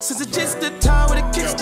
Since it's just the time with a kiss.